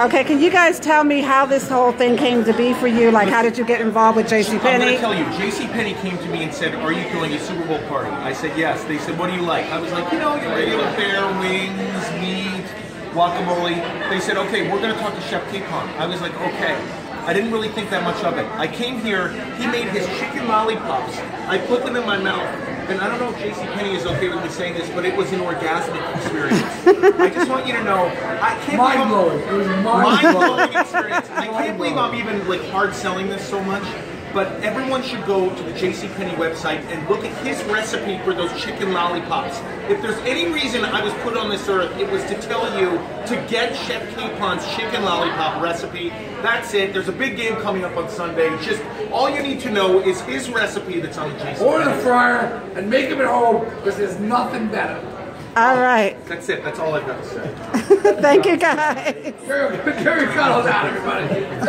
Okay, can you guys tell me how this whole thing came to be for you? Like, how did you get involved with J.C. I'm going to tell you, J.C. Penney came to me and said, "Are you throwing a Super Bowl party?" I said, "Yes." They said, "What do you like?" I was like, "You know, your regular fare, wings, meat, guacamole." They said, "Okay, we're going to talk to Chef Capon." I was like, "Okay." I didn't really think that much of it. I came here. He made his chicken lollipops. I put them in my mouth, and I don't know if J.C. Penney is okay with me saying this, but it was an orgasmic experience. I just want you to know, I can't Mind believe I'm- blowing. It was mind blowing. blowing experience. I can't believe I'm even like hard selling this so much. But everyone should go to the JCPenney website and look at his recipe for those chicken lollipops. If there's any reason I was put on this earth, it was to tell you to get Chef Capon's chicken lollipop recipe. That's it. There's a big game coming up on Sunday. Just all you need to know is his recipe that's on the JCPenney. Order the fryer and make them at home because there's nothing better. All right. That's it. That's all I've got to say. Thank you, guys. Carry, carry cuddles out, everybody.